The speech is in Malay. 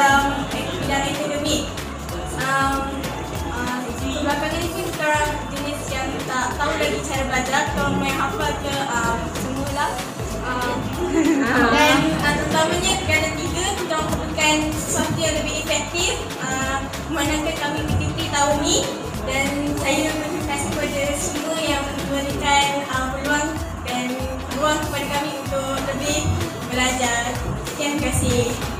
bidang akademik. Um, uh, belakang ini pun korang jenis yang tak tahu lagi cara belajar, korang main hafal ke um, semualah. Um, dan uh, terutamanya kerana tiga, korang perlukan sesuatu yang lebih efektif uh, memandangkan kami PTP tahun ni dan saya berterima kasih kepada semua yang memberikan uh, peluang dan ruang kepada kami untuk lebih belajar. Sekian terima kasih.